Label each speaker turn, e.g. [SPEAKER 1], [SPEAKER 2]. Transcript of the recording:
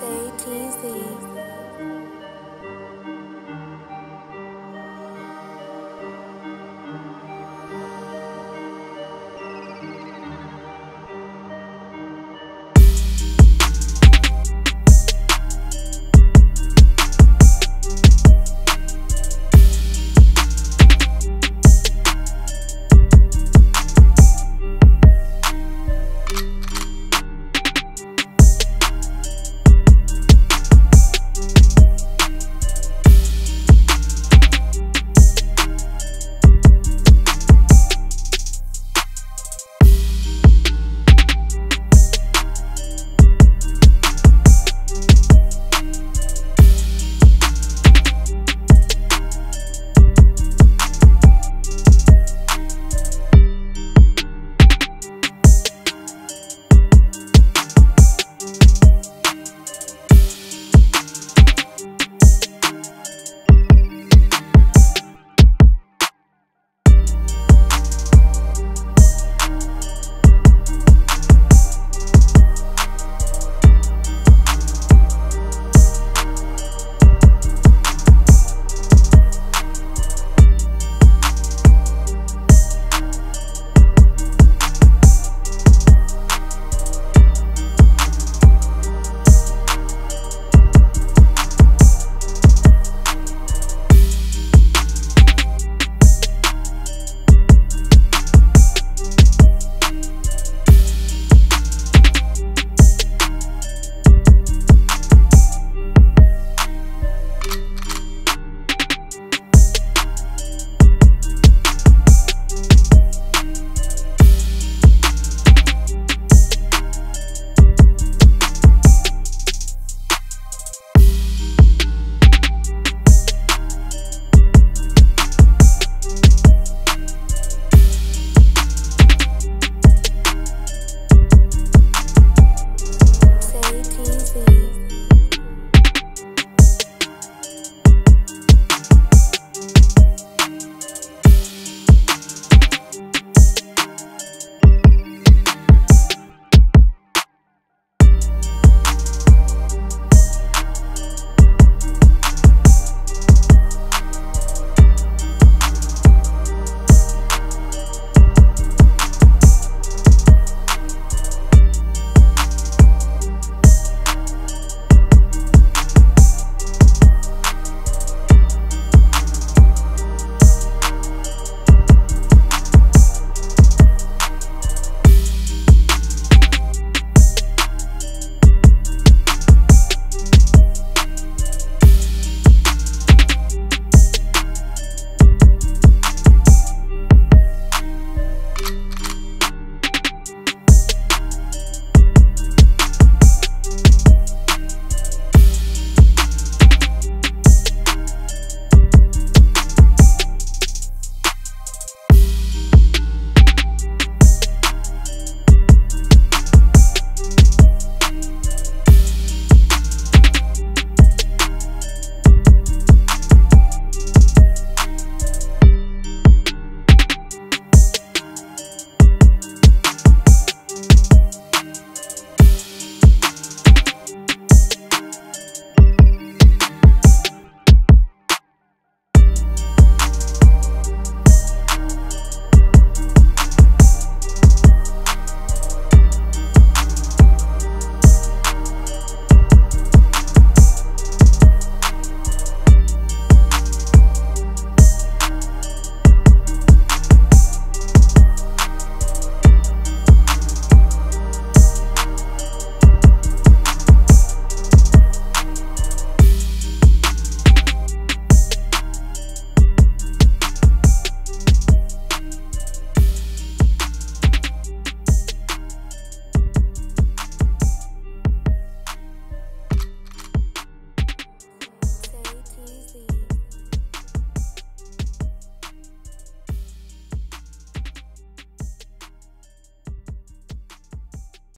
[SPEAKER 1] say.